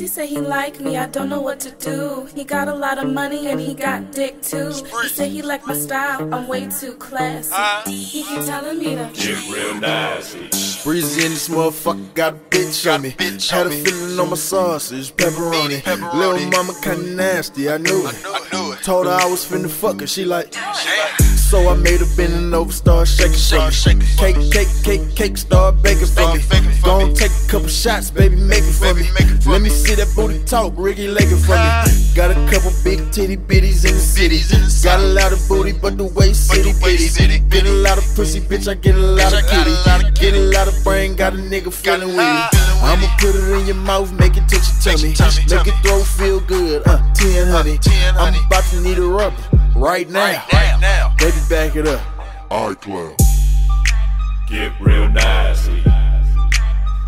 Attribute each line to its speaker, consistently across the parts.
Speaker 1: he like me, I don't know what to do. He got a lot of money and he got dick too. He said he like my style, I'm way too classy. Uh. He keep telling me to
Speaker 2: Get real nasty.
Speaker 3: Breezy in this motherfucker got a bitch on me. Bitch Had a feeling on my sausage, pepperoni. Little mama kinda nasty, I knew it. i knew it Told her I was finna fuck her, she like. So I made her bend over, start shaking for me. Cake, cake, cake, cake, start baking for me. Gon' take a couple shots, baby, make it for me. Let me see that booty talk, Ricki Lake it for me. Got a couple big titty bitties in the city. Got a lot of booty, but the waist city bitty. Get a lot of pussy, bitch, I get a lot of kitty. Get a lot of brain, got a nigga feeling witty. I'ma put it in your mouth, make it touch your tummy. Make it throw feel good, uh, 10 honey. I'm about to need a rubber right now. right now Baby, back it up.
Speaker 4: iCloud.
Speaker 2: Get real nasty.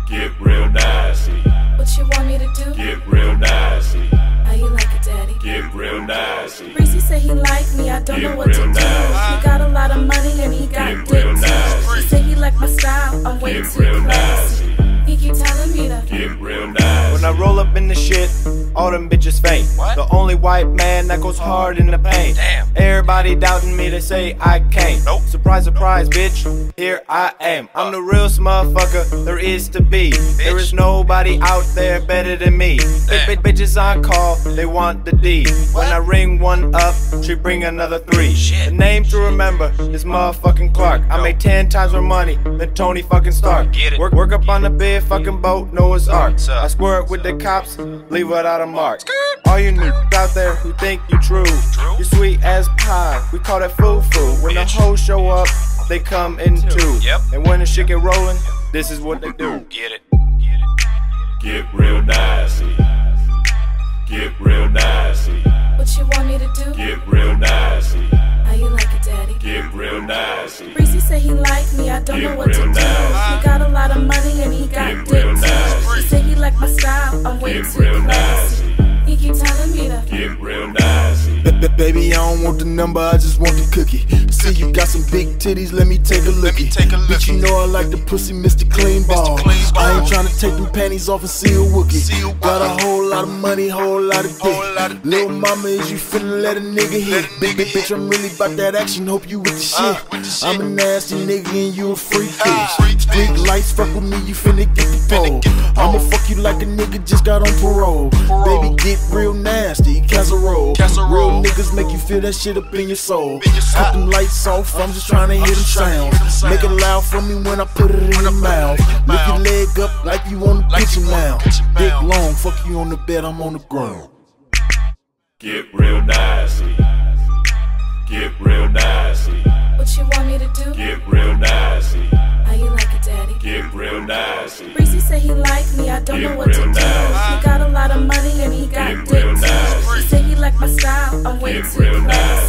Speaker 2: Get real nasty.
Speaker 1: What you want me to do?
Speaker 2: Get real nasty.
Speaker 1: How you like it, daddy?
Speaker 2: Get real nasty.
Speaker 1: Breezy say he like me, I don't
Speaker 2: Get
Speaker 1: know what to
Speaker 2: real
Speaker 1: do.
Speaker 2: nasty.
Speaker 5: All them bitches fake. The only white man that goes hard in the paint. Everybody doubting me, they say I can't. Nope. Surprise, surprise, bitch. Here I am. I'm the realest motherfucker there is to be. There is nobody out there better than me. Big bitches on call, they want the D. When I ring one up, she bring another three. The name to remember is motherfucking Clark. I make ten times more money than Tony fucking Stark. Work, work up on the big fucking boat, Noah's Ark. I squirt with the cops, leave without a mark. All you niggas out there who think you true, you sweet as pie. We call that foo foo. When the hoes show up, they come in two. And when the shit get rolling, this is what they do. Get it.
Speaker 2: Get real nasty. Get real nasty.
Speaker 1: What you want me to do?
Speaker 2: Get real nasty.
Speaker 1: How you like it, daddy?
Speaker 2: Get real nasty.
Speaker 1: Breezy say he like me, I don't
Speaker 2: Get
Speaker 1: know what to
Speaker 2: real
Speaker 1: do. He got a lot of money and he got
Speaker 2: Get
Speaker 1: dick too. He say he like my style, I'm way
Speaker 2: Get
Speaker 1: too
Speaker 2: real
Speaker 3: Baby, I don't want the number, I just want the cookie. See, you got some big titties, let me take a lookie. Bitch, you know I like the pussy, Mr. Clean Ball. I ain't tryna take them panties off and see a Wookie. Got a whole lot of money, whole lot of dick. Little mama, is you finna let a nigga hit? Big, bitch, I'm really about that action, hope you with the shit. I'm a nasty nigga and you a freak bitch. Street lights, fuck with me, you finna get the pole. I'ma fuck you like a nigga just got on parole. Baby, get real nasty, casserole. Real niggas make you feel that shit up in your soul. Cut them lights off, I'm just trying to hear them sounds. Make it loud for me when I put it in your mouth. Lift your leg like you on the pitching mound. Dick long, fuck you on the bed, I'm on the ground.
Speaker 2: Get real nasty. Get real nasty.
Speaker 1: What you want me to do?
Speaker 2: Get real nasty.
Speaker 1: How you like it, daddy?
Speaker 2: Get real nasty.
Speaker 1: Breezy said he like me, I don't
Speaker 2: Get
Speaker 1: know what to
Speaker 2: real
Speaker 1: do. He got a lot of money and he got
Speaker 2: Get
Speaker 1: dick
Speaker 2: real
Speaker 1: too.
Speaker 2: nasty.
Speaker 1: He say he like my style, I'm way
Speaker 2: Get
Speaker 1: too
Speaker 2: real
Speaker 1: classy.